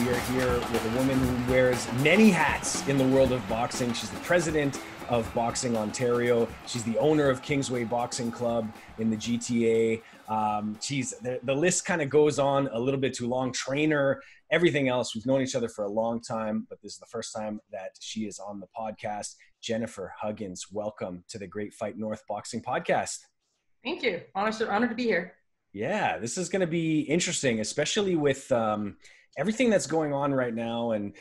We are here with a woman who wears many hats in the world of boxing. She's the president of Boxing Ontario. She's the owner of Kingsway Boxing Club in the GTA. Um, she's the, the list kind of goes on a little bit too long. Trainer, everything else. We've known each other for a long time, but this is the first time that she is on the podcast. Jennifer Huggins, welcome to the Great Fight North Boxing Podcast. Thank you. Honored, honored to be here. Yeah, this is going to be interesting, especially with um, everything that's going on right now and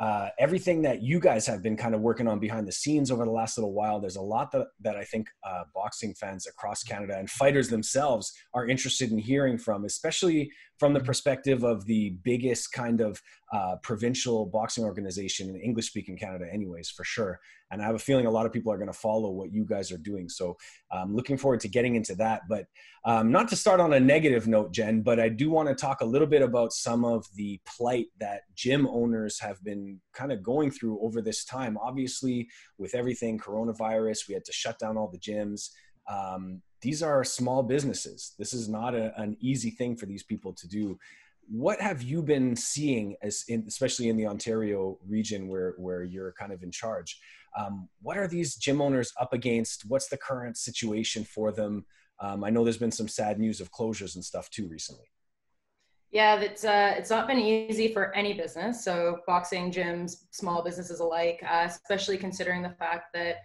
uh, everything that you guys have been kind of working on behind the scenes over the last little while. There's a lot that, that I think uh, boxing fans across Canada and fighters themselves are interested in hearing from, especially from the perspective of the biggest kind of uh, provincial boxing organization in English speaking Canada, anyways, for sure. And I have a feeling a lot of people are going to follow what you guys are doing. So I'm um, looking forward to getting into that. But um, not to start on a negative note, Jen, but I do want to talk a little bit about some of the plight that gym owners have been kind of going through over this time. Obviously, with everything coronavirus, we had to shut down all the gyms. Um, these are small businesses. This is not a, an easy thing for these people to do. What have you been seeing, as in, especially in the Ontario region where where you're kind of in charge? Um, what are these gym owners up against? What's the current situation for them? Um, I know there's been some sad news of closures and stuff too recently. Yeah, it's uh, it's not been easy for any business. So boxing gyms, small businesses alike, uh, especially considering the fact that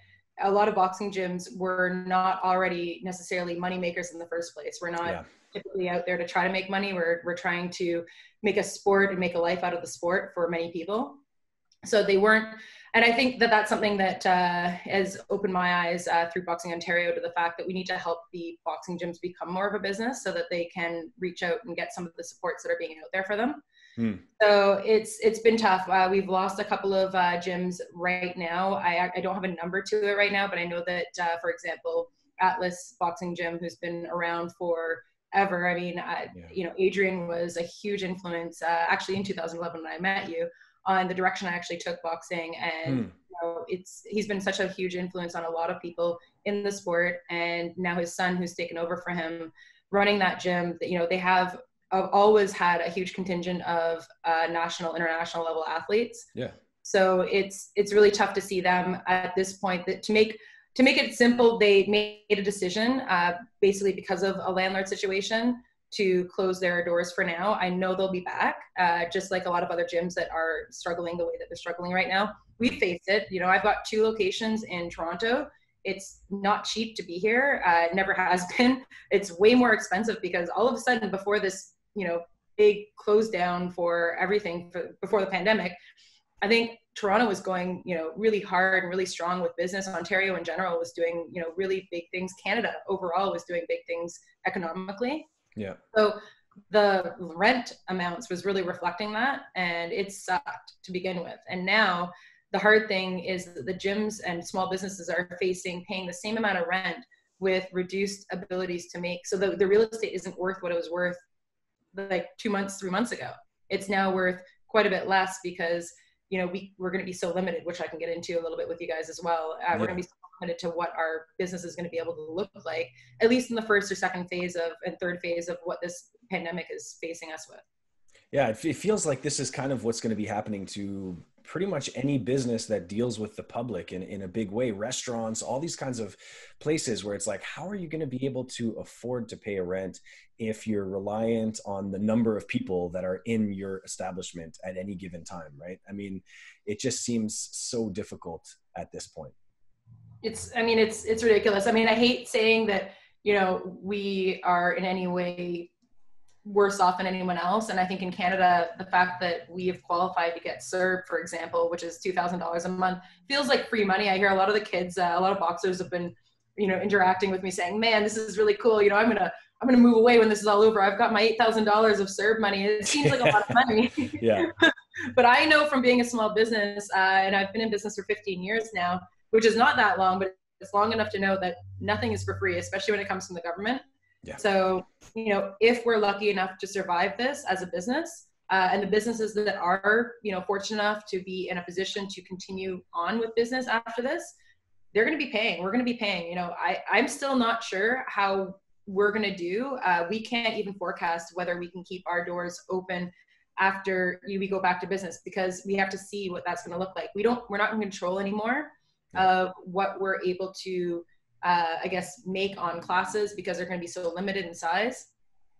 a lot of boxing gyms were not already necessarily money makers in the first place. We're not yeah. typically out there to try to make money. We're we're trying to make a sport and make a life out of the sport for many people. So they weren't, and I think that that's something that uh, has opened my eyes uh, through Boxing Ontario to the fact that we need to help the boxing gyms become more of a business so that they can reach out and get some of the supports that are being out there for them. Hmm. So it's it's been tough. Uh, we've lost a couple of uh, gyms right now. I I don't have a number to it right now, but I know that uh, for example, Atlas Boxing Gym, who's been around for ever. I mean, yeah. you know, Adrian was a huge influence. Uh, actually, in 2011 when I met you, on the direction I actually took boxing, and hmm. you know, it's he's been such a huge influence on a lot of people in the sport. And now his son, who's taken over for him, running that gym. That you know, they have I've always had a huge contingent of uh, national, international level athletes. Yeah. So it's it's really tough to see them at this point that to make to make it simple, they made a decision uh, basically because of a landlord situation to close their doors for now. I know they'll be back, uh, just like a lot of other gyms that are struggling the way that they're struggling right now. We face it. You know, I've got two locations in Toronto. It's not cheap to be here. Uh, it never has been. It's way more expensive because all of a sudden, before this you know big close down for everything for, before the pandemic i think toronto was going you know really hard and really strong with business. Ontario in general was doing you know really big things. Canada overall was doing big things economically. Yeah. So the rent amounts was really reflecting that and it sucked to begin with. And now the hard thing is that the gyms and small businesses are facing paying the same amount of rent with reduced abilities to make. So the, the real estate isn't worth what it was worth like two months, three months ago. It's now worth quite a bit less because you know we we're going to be so limited, which I can get into a little bit with you guys as well. Uh, yeah. We're going to be so limited to what our business is going to be able to look like, at least in the first or second phase of and third phase of what this pandemic is facing us with. Yeah, it feels like this is kind of what's going to be happening to pretty much any business that deals with the public in, in a big way restaurants all these kinds of places where it's like how are you going to be able to afford to pay a rent if you're reliant on the number of people that are in your establishment at any given time right i mean it just seems so difficult at this point it's i mean it's it's ridiculous i mean i hate saying that you know we are in any way worse off than anyone else. And I think in Canada, the fact that we have qualified to get CERB, for example, which is $2,000 a month, feels like free money. I hear a lot of the kids, uh, a lot of boxers have been, you know, interacting with me saying, man, this is really cool. You know, I'm going to, I'm going to move away when this is all over. I've got my $8,000 of CERB money. It seems like a lot of money. yeah. but I know from being a small business, uh, and I've been in business for 15 years now, which is not that long, but it's long enough to know that nothing is for free, especially when it comes from the government. Yeah. So, you know, if we're lucky enough to survive this as a business, uh, and the businesses that are, you know, fortunate enough to be in a position to continue on with business after this, they're going to be paying. We're going to be paying. You know, I I'm still not sure how we're going to do. Uh, we can't even forecast whether we can keep our doors open after we go back to business because we have to see what that's going to look like. We don't, we're not in control anymore of what we're able to, uh, I guess, make on classes because they're going to be so limited in size.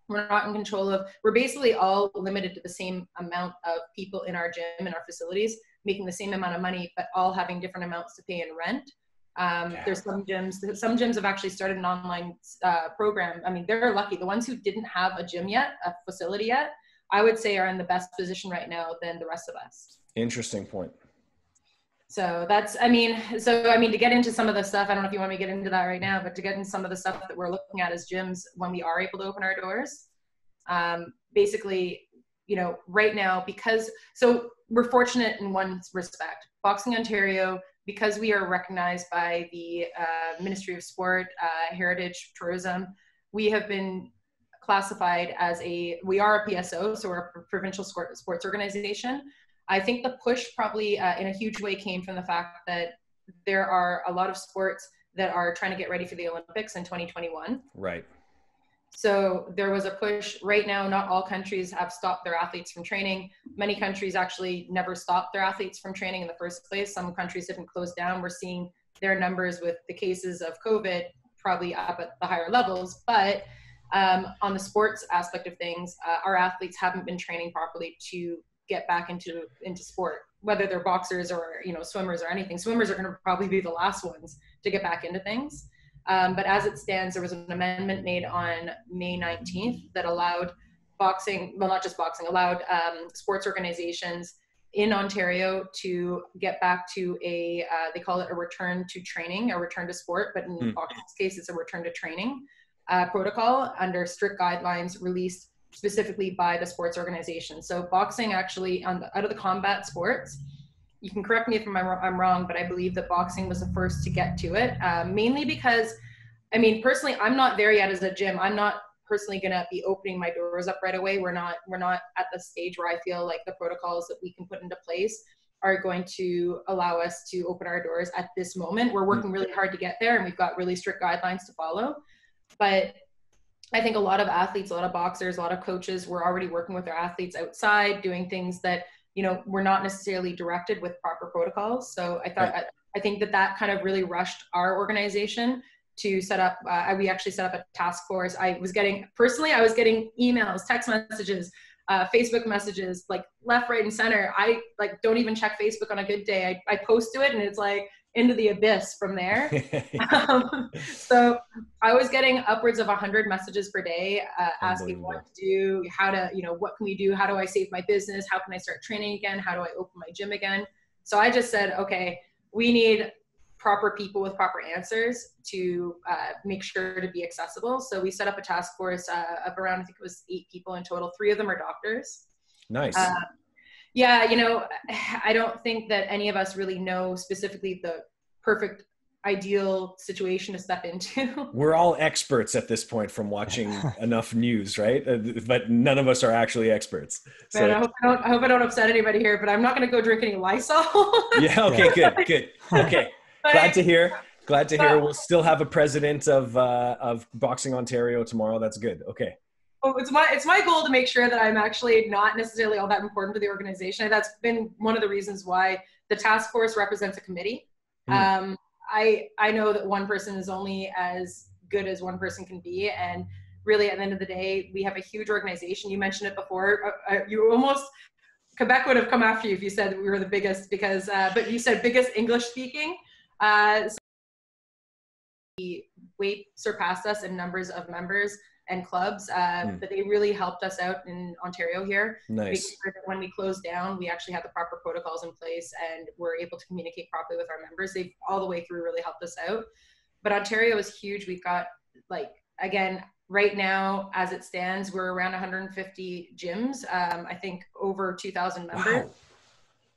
We're not in control of, we're basically all limited to the same amount of people in our gym and our facilities making the same amount of money, but all having different amounts to pay in rent. Um, yeah. There's some gyms, some gyms have actually started an online uh, program. I mean, they're lucky. The ones who didn't have a gym yet, a facility yet, I would say are in the best position right now than the rest of us. Interesting point. So that's, I mean, so I mean, to get into some of the stuff, I don't know if you want me to get into that right now, but to get into some of the stuff that we're looking at as gyms when we are able to open our doors, um, basically, you know, right now, because, so we're fortunate in one respect. Boxing Ontario, because we are recognized by the uh, Ministry of Sport, uh, Heritage, Tourism, we have been classified as a, we are a PSO, so we're a provincial sports organization. I think the push probably uh, in a huge way came from the fact that there are a lot of sports that are trying to get ready for the Olympics in 2021. Right. So there was a push. Right now, not all countries have stopped their athletes from training. Many countries actually never stopped their athletes from training in the first place. Some countries haven't closed down. We're seeing their numbers with the cases of COVID probably up at the higher levels. But um, on the sports aspect of things, uh, our athletes haven't been training properly to get back into into sport, whether they're boxers or you know swimmers or anything. Swimmers are going to probably be the last ones to get back into things. Um, but as it stands, there was an amendment made on May 19th that allowed boxing, well, not just boxing, allowed um, sports organizations in Ontario to get back to a, uh, they call it a return to training, a return to sport, but in mm. boxing's case, it's a return to training uh, protocol under strict guidelines released specifically by the sports organization. So boxing actually, on the, out of the combat sports, you can correct me if I'm, I'm wrong, but I believe that boxing was the first to get to it, uh, mainly because, I mean, personally, I'm not there yet as a gym. I'm not personally going to be opening my doors up right away. We're not, we're not at the stage where I feel like the protocols that we can put into place are going to allow us to open our doors at this moment. We're working really hard to get there and we've got really strict guidelines to follow. But I think a lot of athletes, a lot of boxers, a lot of coaches were already working with their athletes outside, doing things that you know were not necessarily directed with proper protocols. So I thought right. I, I, think that that kind of really rushed our organization to set up. Uh, we actually set up a task force. I was getting personally, I was getting emails, text messages, uh, Facebook messages, like left, right, and center. I like don't even check Facebook on a good day. I, I post to it, and it's like into the abyss from there. um, so I was getting upwards of 100 messages per day uh, asking what to do, how to, you know, what can we do? How do I save my business? How can I start training again? How do I open my gym again? So I just said, okay, we need proper people with proper answers to uh, make sure to be accessible. So we set up a task force uh, of around, I think it was eight people in total. Three of them are doctors. Nice. Yeah, you know, I don't think that any of us really know specifically the perfect ideal situation to step into. We're all experts at this point from watching enough news, right? Uh, but none of us are actually experts. So. Man, I, hope I, I, hope I don't upset anybody here, but I'm not going to go drink any Lysol. yeah. Okay. Good. Good. Okay. Glad to hear. Glad to hear. We'll still have a president of uh, of Boxing Ontario tomorrow. That's good. Okay it's my it's my goal to make sure that I'm actually not necessarily all that important to the organization. That's been one of the reasons why the task force represents a committee. Mm. Um, I I know that one person is only as good as one person can be, and really at the end of the day, we have a huge organization. You mentioned it before. Uh, uh you almost Quebec would have come after you if you said we were the biggest because, uh, but you said biggest English speaking. Uh, so way surpassed us in numbers of members and clubs. Uh, mm. But they really helped us out in Ontario here. Nice. Sure when we closed down, we actually had the proper protocols in place and we were able to communicate properly with our members. They've all the way through really helped us out. But Ontario is huge. We've got like again right now as it stands we're around 150 gyms um, i think over 2000 members wow.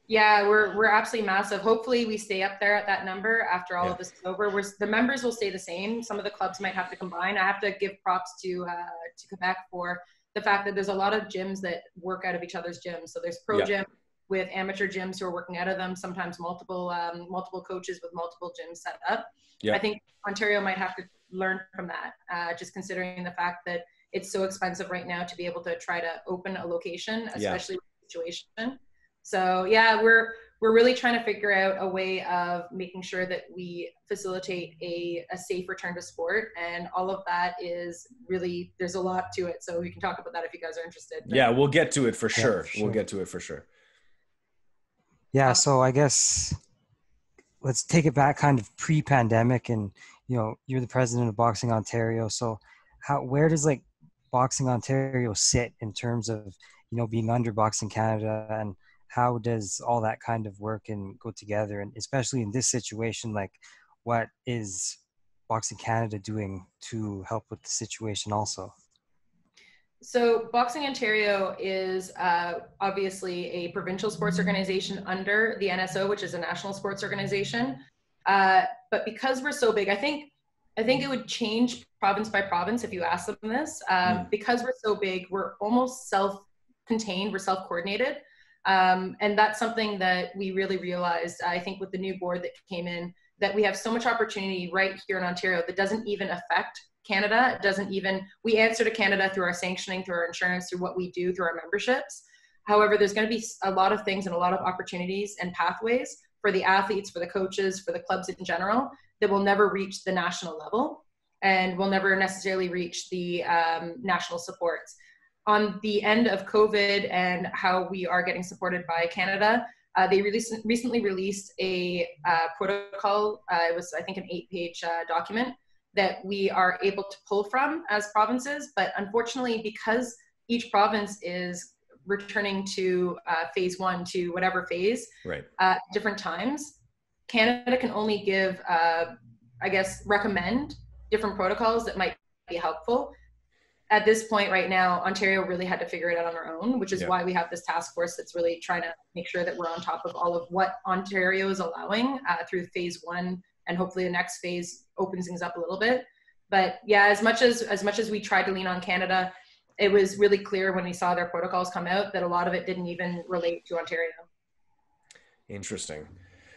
Yeah, we're we're absolutely massive. Hopefully, we stay up there at that number after all yeah. of this is over. We're, the members will stay the same. Some of the clubs might have to combine. I have to give props to uh, to Quebec for the fact that there's a lot of gyms that work out of each other's gyms. So there's pro yeah. gym with amateur gyms who are working out of them. Sometimes multiple um, multiple coaches with multiple gyms set up. Yeah. I think Ontario might have to learn from that. Uh, just considering the fact that it's so expensive right now to be able to try to open a location, especially yeah. situation. So yeah, we're we're really trying to figure out a way of making sure that we facilitate a, a safe return to sport and all of that is really there's a lot to it so we can talk about that if you guys are interested yeah we'll get to it for sure. for sure. we'll get to it for sure yeah so i guess let's take it back kind of pre-pandemic and you know you're the president of boxing ontario so how where does like boxing ontario sit in terms of you know being under boxing canada and how does all that kind of work and go together? And especially in this situation like what is boxing canada doing to help with the situation also? So boxing ontario is uh, obviously a provincial sports organization under the nso which is a national sports organization. Uh, but because we're so big i think i think it would change province by province if you ask them this. Um, mm. because we're so big we're almost self-contained we're self-coordinated um, and that's something that we really realized, I think, with the new board that came in, that we have so much opportunity right here in Ontario that doesn't even affect Canada. It doesn't even, we answer to Canada through our sanctioning, through our insurance, through what we do, through our memberships. However, there's going to be a lot of things and a lot of opportunities and pathways for the athletes, for the coaches, for the clubs in general that will never reach the national level and will never necessarily reach the um, national supports on the end of COVID and how we are getting supported by Canada, uh, they released, recently released a uh, protocol. Uh, it was, I think, an eight-page uh, document that we are able to pull from as provinces. But unfortunately, because each province is returning to uh, phase one to whatever phase right. at different times, Canada can only give, uh, I guess, recommend different protocols that might be helpful at this point right now, Ontario really had to figure it out on our own, which is yeah. why we have this task force that's really trying to make sure that we're on top of all of what Ontario is allowing uh, through phase one, and hopefully the next phase opens things up a little bit. But yeah, as much as as much as we tried to lean on Canada, it was really clear when we saw their protocols come out that a lot of it didn't even relate to Ontario. Interesting.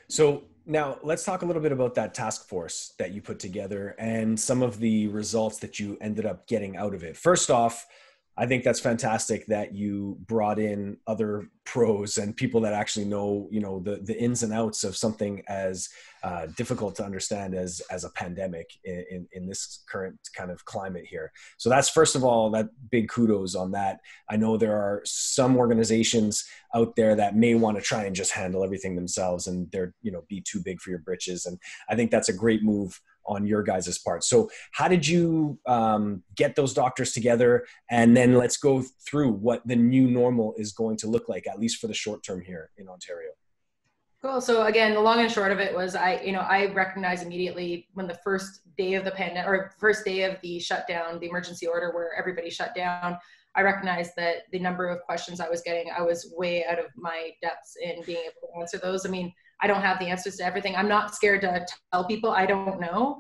So now, let's talk a little bit about that task force that you put together and some of the results that you ended up getting out of it. First off, I think that's fantastic that you brought in other pros and people that actually know, you know, the the ins and outs of something as uh, difficult to understand as as a pandemic in, in, in this current kind of climate here. So that's first of all that big kudos on that. I know there are some organizations out there that may want to try and just handle everything themselves and they're you know be too big for your britches, and I think that's a great move on your guys' part. So, how did you um, get those doctors together? And then let's go through what the new normal is going to look like, at least for the short term here in Ontario. Cool. So again, the long and short of it was I, you know, I recognized immediately when the first day of the pandemic or first day of the shutdown, the emergency order where everybody shut down, I recognized that the number of questions I was getting, I was way out of my depths in being able to answer those. I mean, I don't have the answers to everything. I'm not scared to tell people I don't know.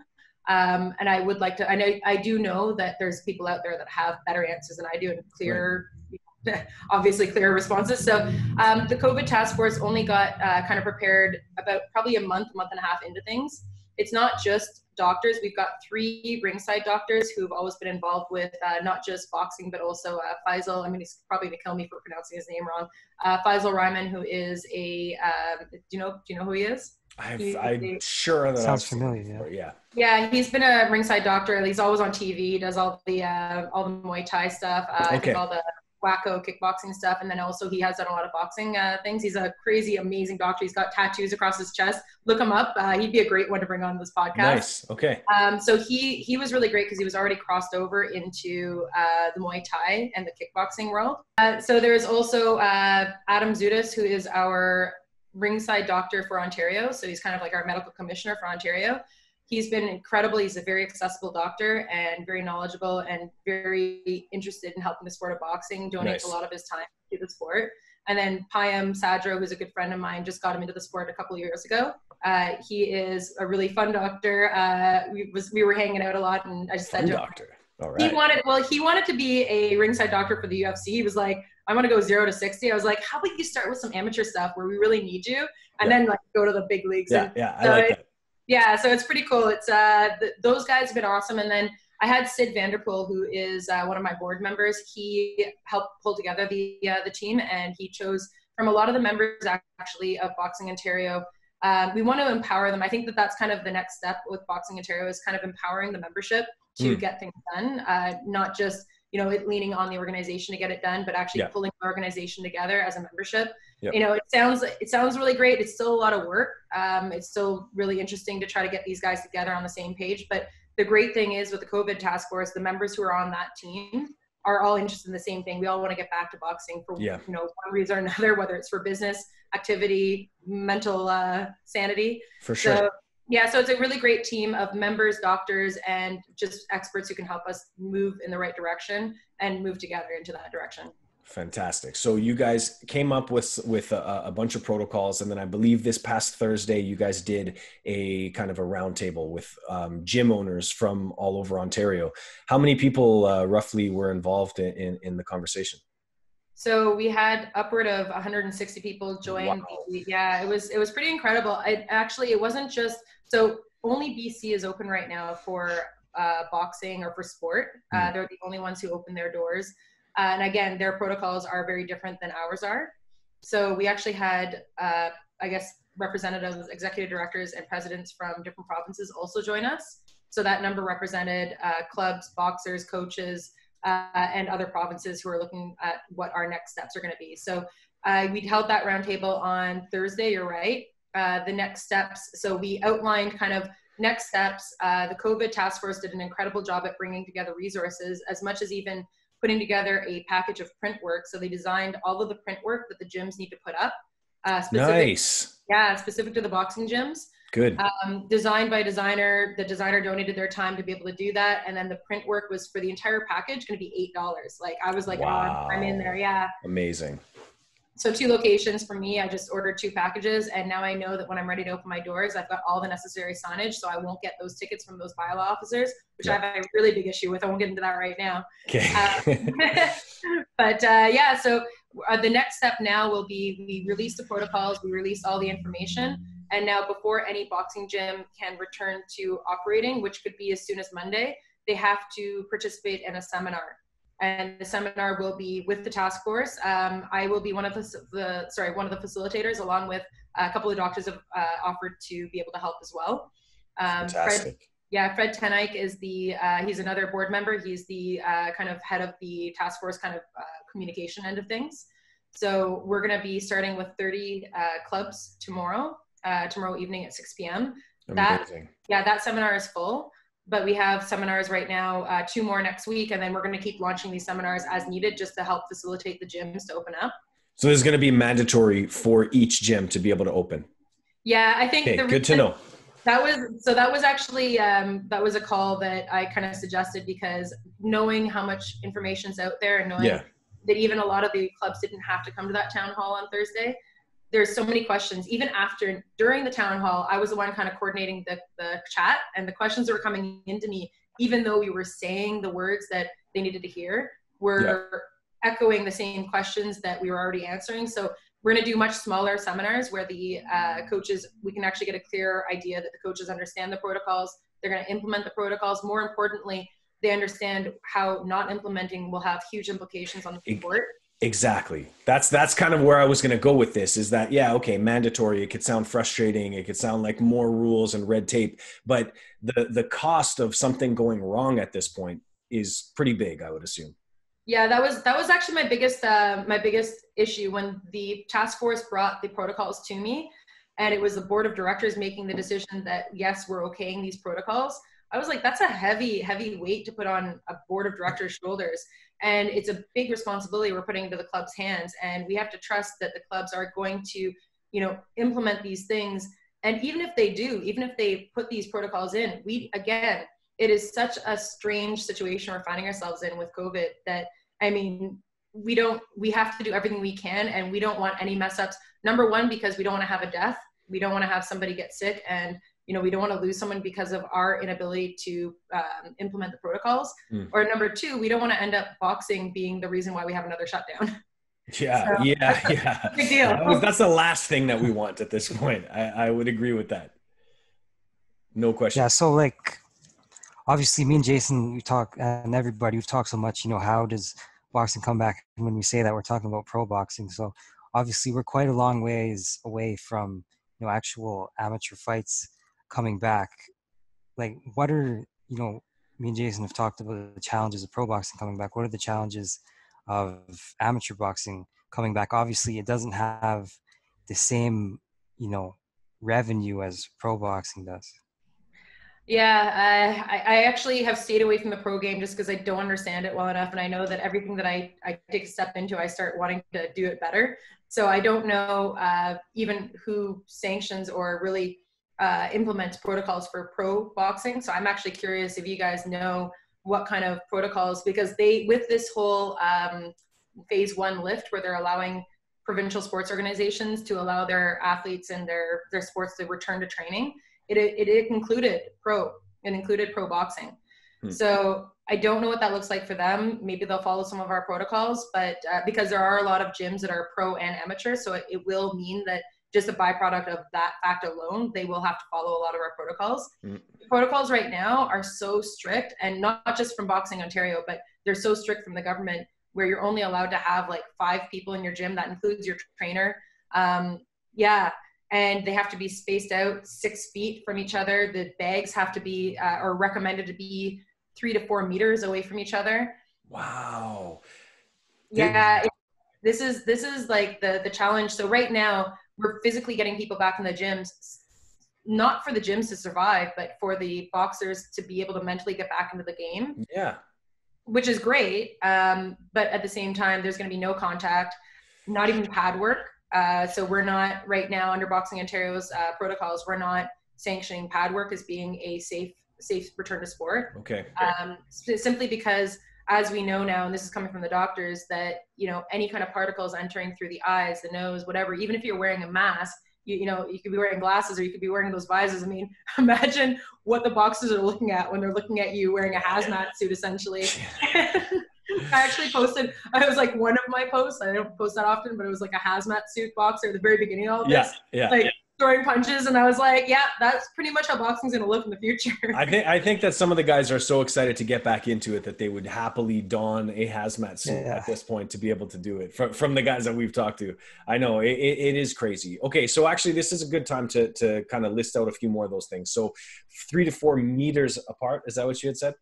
Um, and I would like to, I know, I do know that there's people out there that have better answers than I do and clear, right. obviously clear responses. So um, the COVID task force only got uh, kind of prepared about probably a month, month and a half into things. It's not just doctors. We've got three ringside doctors who've always been involved with uh, not just boxing, but also uh, Faisal. I mean, he's probably gonna kill me for pronouncing his name wrong. Uh, Faisal Ryman, who is a, um, do you know, do you know who he is? i am sure that sounds familiar. Yeah. Yeah, he's been a ringside doctor. He's always on TV. Does all the uh, all the Muay Thai stuff. Uh, okay. I think all the WAKO kickboxing stuff, and then also he has done a lot of boxing uh, things. He's a crazy, amazing doctor. He's got tattoos across his chest. Look him up. Uh, he'd be a great one to bring on this podcast. Nice. Okay. Um, so he he was really great because he was already crossed over into uh, the Muay Thai and the kickboxing world. Uh, so there's also uh, Adam Zudas, who is our ringside doctor for Ontario. So he's kind of like our medical commissioner for Ontario. He's been incredible. He's a very accessible doctor and very knowledgeable and very interested in helping the sport of boxing, donates nice. a lot of his time to the sport. And then Payam Sadro, who's a good friend of mine, just got him into the sport a couple of years ago. Uh, he is a really fun doctor. Uh, we was we were hanging out a lot, and I just fun said to him, doctor. All right. He wanted well, he wanted to be a ringside doctor for the UFC. He was like, I want to go zero to 60. I was like, how about you start with some amateur stuff where we really need you and yeah. then like go to the big leagues. Yeah, and yeah, I like that. Yeah, so it's pretty cool. It's uh, th- those guys have been awesome. And then I had Sid Vanderpool, who is uh, one of my board members. He helped pull together the uh, the team, and he chose from a lot of the members actually of Boxing Ontario. Um, we want to empower them. I think that that's kind of the next step with Boxing Ontario is kind of empowering the membership to mm. get things done, uh, not just you know leaning on the organization to get it done, but actually yeah. pulling the organization together as a membership. Yep. You know, it sounds it sounds really great. It's still a lot of work. Um, it's still really interesting to try to get these guys together on the same page. But the great thing is with the COVID task force, the members who are on that team are all interested in the same thing. We all want to get back to boxing for yeah. you know one reason or another, whether it's for business activity, mental uh, sanity. For sure. So, yeah, so it's a really great team of members, doctors, and just experts who can help us move in the right direction and move together into that direction. Fantastic. So you guys came up with with a, a, bunch of protocols, and then I believe this past Thursday you guys did a kind of a roundtable with um, gym owners from all over Ontario. How many people uh, roughly were involved in, in, in the conversation? So we had upward of 160 people join. Wow. Yeah, it was it was pretty incredible. It actually it wasn't just so only BC is open right now for uh, boxing or for sport. Uh, hmm. they're the only ones who open their doors. Uh, and again, their protocols are very different than ours are. So we actually had, uh, I guess, representatives, executive directors, and presidents from different provinces also join us. So that number represented uh, clubs, boxers, coaches, uh, and other provinces who are looking at what our next steps are going to be. So uh, we held that roundtable on Thursday. You're right. Uh, the next steps. So we outlined kind of next steps. the COVID task force did an incredible job at bringing together resources, as much as even putting together a package of print work. So they designed all of the print work that the gyms need to put up. Uh, specific, nice. Yeah, specific to the boxing gyms. Good. Um, designed by designer. The designer donated their time to be able to do that, and then the print work was for the entire package going to be eight dollars. Like I was like, wow. oh, I'm in there. Yeah. Amazing so two locations for me. I just ordered two packages, and now I know that when I'm ready to open my doors, I've got all the necessary signage, so I won't get those tickets from those bylaw officers, which yeah. I have a really big issue with. I won't get into that right now. Okay. Um, but uh, yeah, so uh, the next step now will be we release the protocols, we release all the information, and now before any boxing gym can return to operating, which could be as soon as Monday, they have to participate in a seminar and the seminar will be with the task force. Um, I will be one of the, the, sorry one of the facilitators, along with a couple of doctors have uh, offered to be able to help as well. Um, Fantastic. Fred, yeah, Fred Tenike is the uh, he's another board member. He's the uh, kind of head of the task force kind of uh, communication end of things. So we're going to be starting with 30 uh, clubs tomorrow, uh, tomorrow evening at 6 p.m. Amazing. That yeah, that seminar is full but we have seminars right now, uh, two more next week, and then we're going to keep launching these seminars as needed just to help facilitate the gyms to open up. So this is going to be mandatory for each gym to be able to open. Yeah, I think. Okay, good to know. That was so. That was actually um, that was a call that I kind of suggested because knowing how much information's out there and knowing yeah. that even a lot of the clubs didn't have to come to that town hall on Thursday, there's so many questions. Even after during the town hall i was the one kind of coordinating the, the chat and the questions that were coming into me even though we were saying the words that they needed to hear were yeah. echoing the same questions that we were already answering. So we're going to do much smaller seminars where the uh, coaches we can actually get a clear idea that the coaches understand the protocols they're going to implement the protocols. More importantly they understand how not implementing will have huge implications on the sport Exactly. That's that's kind of where I was going to go with this is that yeah, okay, mandatory, it could sound frustrating, it could sound like more rules and red tape, but the the cost of something going wrong at this point is pretty big, I would assume. Yeah, that was that was actually my biggest uh, my biggest issue when the task force brought the protocols to me and it was the board of directors making the decision that yes, we're okaying these protocols. I was like, that's a heavy, heavy weight to put on a board of directors' shoulders and it's a big responsibility we're putting into the club's hands. And we have to trust that the clubs are going to you know implement these things. And even if they do even if they put these protocols in we again it is such a strange situation we're finding ourselves in with covid that i mean we don't we have to do everything we can. And we don't want any mess ups number one because we don't want to have a death. We don't want to have somebody get sick. And you know we don't want to lose someone because of our inability to um, implement the protocols mm. or number two we don't want to end up boxing being the reason why we have another shutdown yeah so, yeah yeah big deal. That was, that's the last thing that we want at this point I, I would agree with that no question yeah so like obviously, me and Jason, we talk, and everybody, we've talked so much. You know, how does boxing come back? And when we say that, we're talking about pro boxing. So obviously, we're quite a long ways away from you know actual amateur fights coming back. Like, what are you know? Me and Jason have talked about the challenges of pro boxing coming back. What are the challenges of amateur boxing coming back? Obviously, it doesn't have the same you know revenue as pro boxing does. Yeah, I, I actually have stayed away from the pro game just because I don't understand it well enough, and I know that everything that I, I take a step into, I start wanting to do it better. So I don't know uh, even who sanctions or really uh, implements protocols for pro boxing. So I'm actually curious if you guys know what kind of protocols because they with this whole um, phase one lift where they're allowing provincial sports organizations to allow their athletes and their their sports to return to training it, it, it included pro it included pro boxing hmm. so i don't know what that looks like for them maybe they'll follow some of our protocols but uh, because there are a lot of gyms that are pro and amateur so it, it, will mean that just a byproduct of that fact alone they will have to follow a lot of our protocols hmm. protocols right now are so strict and not just from boxing ontario but they're so strict from the government where you're only allowed to have like five people in your gym that includes your trainer um, yeah and they have to be spaced out six feet from each other. The bags have to be, uh, or recommended to be three to four meters away from each other. Wow. Yeah, it, this is this is like the the challenge. So right now we're physically getting people back in the gyms, not for the gyms to survive, but for the boxers to be able to mentally get back into the game. Yeah. Which is great, um, but at the same time, there's going to be no contact, not even pad work. Uh, so we're not right now under Boxing Ontario's uh, protocols. We're not sanctioning pad work as being a safe safe return to sport. Okay. Um, simply because, as we know now, and this is coming from the doctors, that you know any kind of particles entering through the eyes, the nose, whatever, even if you're wearing a mask, you, you know you could be wearing glasses or you could be wearing those visors. I mean, imagine what the boxers are looking at when they're looking at you wearing a hazmat suit, essentially. I actually posted, I was like one of my posts, I don't post that often, but it was like a hazmat suit boxer at the very beginning of all this. Yeah, yeah. Like yeah. Throwing punches. And I was like, yeah, that's pretty much how boxing's going to look in the future. I think, I think that some of the guys are so excited to get back into it that they would happily don a hazmat suit yeah. at this point to be able to do it from, from the guys that we've talked to. I know it, it, it is crazy. Okay. So actually this is a good time to, to kind of list out a few more of those things. So three to four meters apart. Is that what you had said?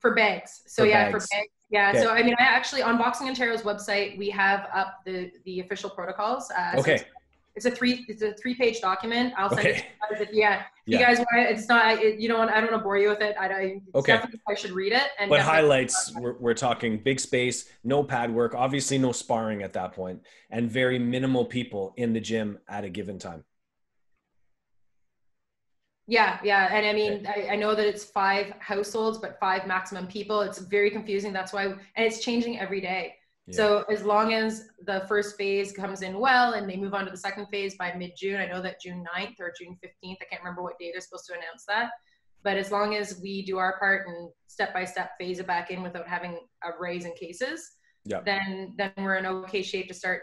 For bags. So for yeah, bags. for bags. Yeah. Okay. So I mean, I actually on Boxing Ontario's website we have up the the official protocols. Uh, okay. So it's, a three it's a three page document. I'll send okay. it. To you yeah. yeah. You guys want it? It's not. It, you know, I don't want to bore you with it. I, I okay. I should read it. And but highlights. We're, we're talking big space, no pad work, obviously no sparring at that point, and very minimal people in the gym at a given time. Yeah, yeah. And I mean, I, I, know that it's five households, but five maximum people. It's very confusing. That's why, and it's changing every day. Yeah. So as long as the first phase comes in well and they move on to the second phase by mid June, I know that June 9th or June 15th, I can't remember what day they're supposed to announce that. But as long as we do our part and step by step phase it back in without having a raise in cases, yeah. then then we're in okay shape to start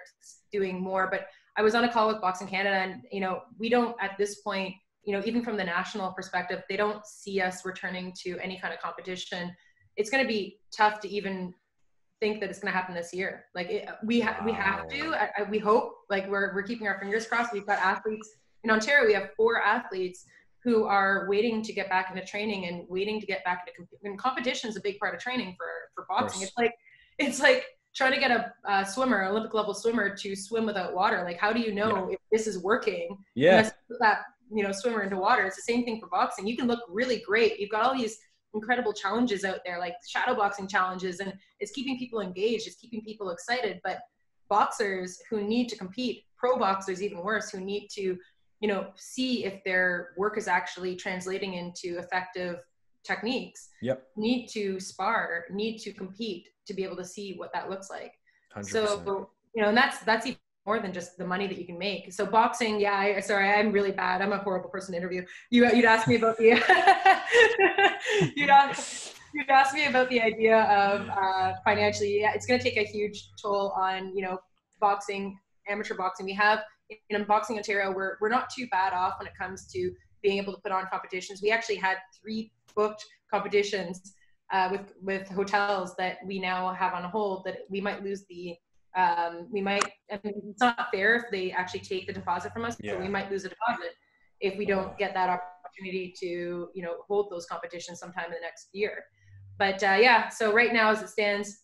doing more. But I was on a call with Boxing Canada, and you know we don't at this point you know, even from the national perspective, they don't see us returning to any kind of competition. It's going to be tough to even think that it's going to happen this year. Like it, we ha- we have to. I, I, we hope. Like we're we're keeping our fingers crossed. We've got athletes in Ontario. We have four athletes who are waiting to get back into training and waiting to get back into comp- and competition is a big part of training for for boxing. It's like it's like trying to get a, a swimmer, Olympic level swimmer, to swim without water. Like, how do you know yeah. if this is working? Yeah. That you know swimmer into water it's the same thing for boxing you can look really great you've got all these incredible challenges out there like shadow boxing challenges and it's keeping people engaged it's keeping people excited. But boxers who need to compete pro boxers even worse who need to you know see if their work is actually translating into effective techniques yep. need to spar need to compete to be able to see what that looks like. 100%. so you know and that's that's even more than just the money that you can make. So boxing, yeah, I, sorry, I'm really bad. I'm a horrible person to interview. You, you'd ask me about the, you'd, ask, you'd ask me about the idea of uh, financially, yeah, it's going to take a huge toll on, you know, boxing, amateur boxing. We have in Boxing Ontario, we're, we're not too bad off when it comes to being able to put on competitions. We actually had three booked competitions uh, with with hotels that we now have on hold that we might lose the um, we might I mean, it's not fair if they actually take the deposit from us yeah. so we might lose a deposit if we don't get that opportunity to you know hold those competitions sometime in the next year. But uh, yeah so right now as it stands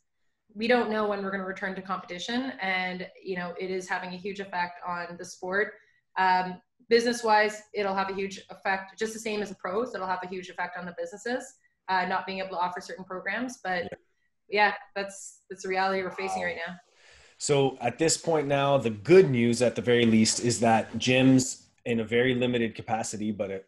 we don't know when we're going to return to competition and you know it is having a huge effect on the sport. Um, business wise it'll have a huge effect just the same as the pros it'll have a huge effect on the businesses uh, not being able to offer certain programs but yeah, yeah that's that's the reality we're facing right now so at this point now the good news at the very least is that gyms in a very limited capacity but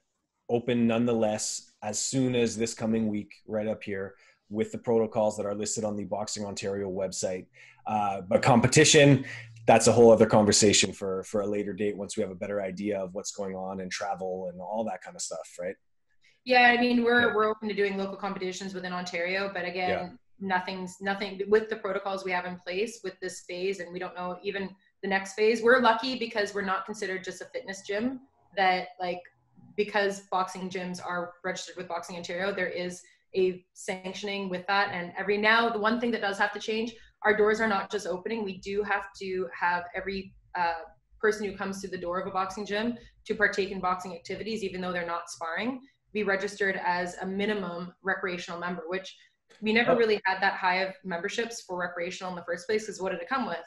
open nonetheless as soon as this coming week right up here with the protocols that are listed on the Boxing Ontario website. Uh, but competition, that's a whole other conversation for for a later date once we have a better idea of what's going on and travel and all that kind of stuff, right? Yeah, I mean we're yeah. we're open to doing local competitions within Ontario, but again. Nothing's nothing with the protocols we have in place with this phase, and we don't know even the next phase. We're lucky because we're not considered just a fitness gym. That like because boxing gyms are registered with Boxing Ontario, there is a sanctioning with that. And every now, the one thing that does have to change, our doors are not just opening. We do have to have every uh, person who comes through the door of a boxing gym to partake in boxing activities, even though they're not sparring, be registered as a minimum recreational member, which we never oh. really had that high of memberships for recreational in the first place. Because what did it come with?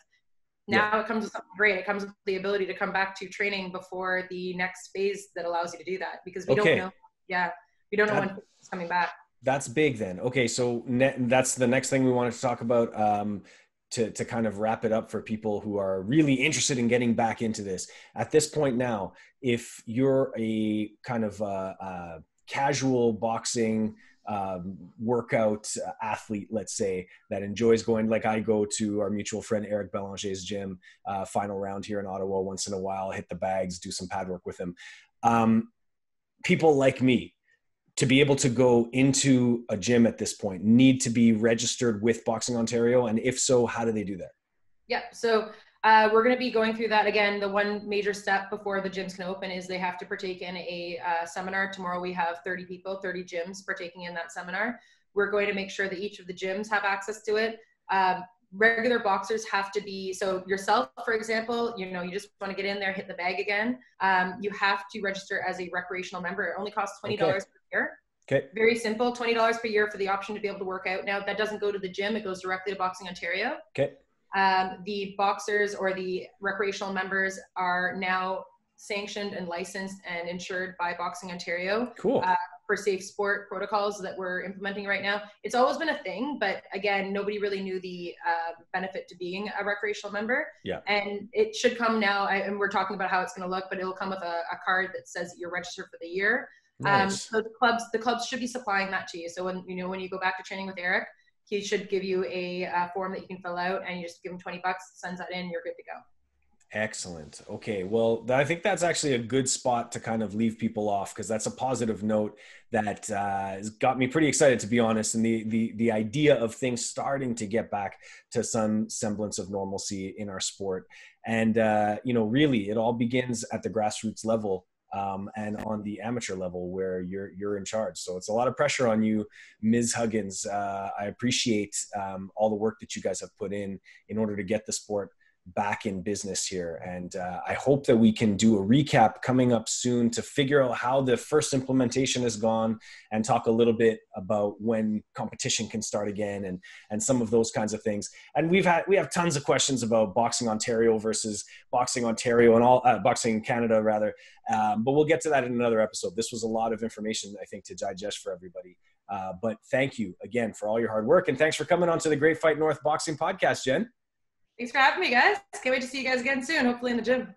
Now yeah. it comes with something great. It comes with the ability to come back to training before the next phase that allows you to do that because we okay. don't know. Yeah, we don't know that, when it's coming back that's big then. Okay, so ne- that's the next thing we wanted to talk about. Um, to, to kind of wrap it up for people who are really interested in getting back into this at this point now if you're a kind of uh, uh, casual boxing um, workout athlete, let's say, that enjoys going, like I go to our mutual friend Eric Belanger's gym, uh, final round here in Ottawa once in a while, hit the bags, do some pad work with him. Um, people like me to be able to go into a gym at this point need to be registered with Boxing Ontario? And if so, how do they do that? Yeah, so uh, we're going to be going through that again. The one major step before the gyms can open is they have to partake in a uh, seminar. Tomorrow we have 30 people, 30 gyms partaking in that seminar. We're going to make sure that each of the gyms have access to it. Um, regular boxers have to be so yourself for example you know you just want to get in there hit the bag again um, you have to register as a recreational member it only costs $20 okay year. Okay. Very simple, twenty dollars per year for the option to be able to work out. Now that doesn't go to the gym; it goes directly to Boxing Ontario. Okay. Um, the boxers or the recreational members are now sanctioned and licensed and insured by Boxing Ontario. Cool. Uh, for safe sport protocols that we're implementing right now. It's always been a thing, but again, nobody really knew the uh, benefit to being a recreational member. Yeah. And it should come now, I, and we're talking about how it's going to look, but it'll come with a, a card that says you're registered for the year. Um, nice. Um, so the clubs, the clubs should be supplying that to you. So when you know when you go back to training with Eric, he should give you a, a form that you can fill out, and you just give him twenty bucks, sends that in, you're good to go. Excellent. Okay. Well, I think that's actually a good spot to kind of leave people off because that's a positive note that uh, has got me pretty excited, to be honest. And the, the, the idea of things starting to get back to some semblance of normalcy in our sport. And, uh, you know, really, it all begins at the grassroots level um, and on the amateur level where you're you're in charge. So it's a lot of pressure on you, Ms. Huggins. Uh, I appreciate um, all the work that you guys have put in in order to get the sport back in business here. And uh, I hope that we can do a recap coming up soon to figure out how the first implementation has gone and talk a little bit about when competition can start again and, and some of those kinds of things. And we've had, we have tons of questions about boxing Ontario versus boxing Ontario and all uh, boxing Canada rather. Um, but we'll get to that in another episode. This was a lot of information, I think, to digest for everybody. Uh, but thank you again for all your hard work. And thanks for coming on to the Great Fight North Boxing Podcast, Jen. Thanks for having me, guys. Can't wait to see you guys again soon, hopefully in the gym.